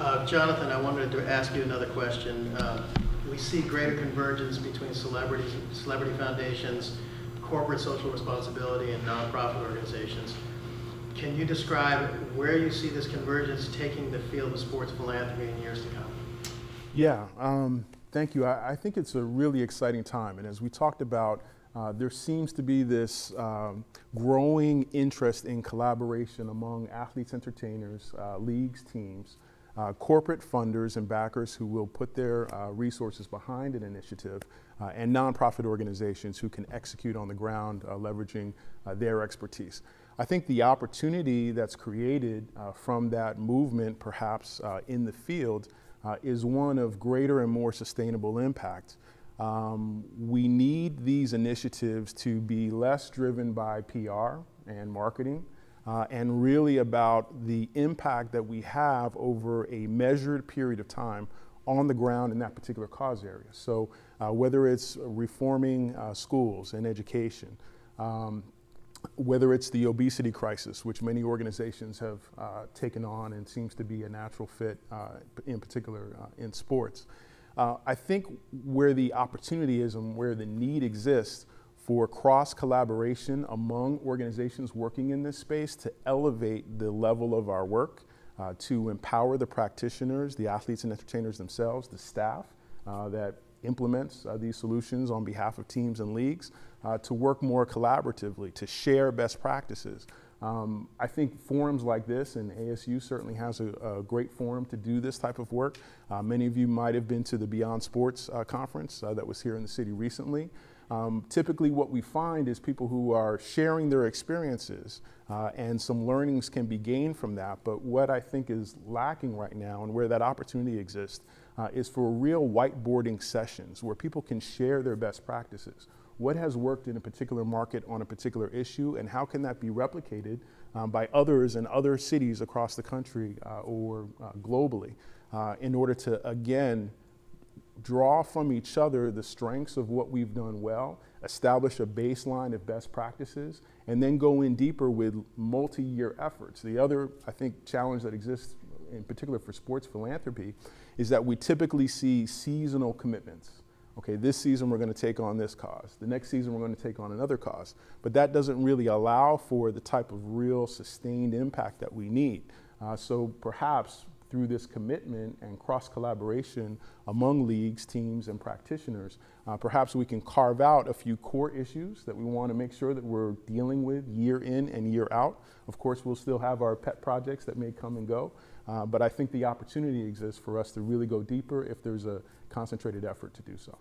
Uh, Jonathan, I wanted to ask you another question. Um, we see greater convergence between celebrities, celebrity foundations, corporate social responsibility, and nonprofit organizations. Can you describe where you see this convergence taking the field of sports philanthropy in years to come? Yeah, um, thank you. I, I, think it's a really exciting time. And as we talked about, uh, there seems to be this um, growing interest in collaboration among athletes, entertainers, uh, leagues, teams, uh, corporate funders and backers who will put their uh, resources behind an initiative, uh, and nonprofit organizations who can execute on the ground, uh, leveraging their expertise. I think the opportunity that's created from that movement, perhaps in the field, is one of greater and more sustainable impact. Um, we need these initiatives to be less driven by PR and marketing uh, and really about the impact that we have over a measured period of time on the ground in that particular cause area. So uh, whether it's reforming uh, schools and education, um, whether it's the obesity crisis, which many organizations have uh, taken on and seems to be a natural fit, uh, in particular uh, in sports. I think where the opportunity is and where the need exists for cross collaboration among organizations working in this space to elevate the level of our work, uh, to empower the practitioners, the athletes and entertainers themselves, the staff uh, that implements uh, these solutions on behalf of teams and leagues, uh, to work more collaboratively, to share best practices, um, I think forums like this, and ASU certainly has a, a great forum to do this type of work. Uh, many of you might have been to the Beyond Sports uh, conference that was here in the city recently. Um, typically, what we find is people who are sharing their experiences, uh, and some learnings can be gained from that. But what I think is lacking right now, and where that opportunity exists, uh, is for real whiteboarding sessions where people can share their best practices what has worked in a particular market on a particular issue, and how can that be replicated um, by others in other cities across the country uh, or uh, globally uh, in order to, again, draw from each other the strengths of what we've done well, establish a baseline of best practices, and then go in deeper with multi year efforts. The other, I think, challenge that exists in particular for sports philanthropy is that we typically see seasonal commitments okay, this season we're going to take on this cause. The next season we're going to take on another cause. But that doesn't really allow for the type of real sustained impact that we need. Uh, so perhaps through this commitment and cross collaboration among leagues, teams, and practitioners, uh, perhaps we can carve out a few core issues that we want to make sure that we're dealing with year in and year out. Of course, we'll still have our pet projects that may come and go, uh, but I think the opportunity exists for us to really go deeper if there's a concentrated effort to do so.